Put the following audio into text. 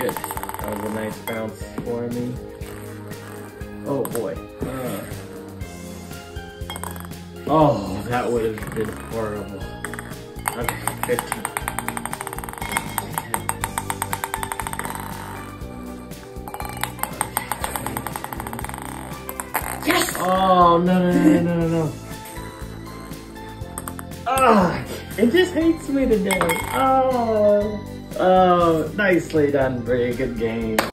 Good. That was a nice bounce for me. Oh boy. Uh. Oh, that would have been horrible. Okay, 15. Yes! Oh, no, no, no, no, no, no. Ah, it just hates me today. Oh, oh, nicely done, Bri. Good game.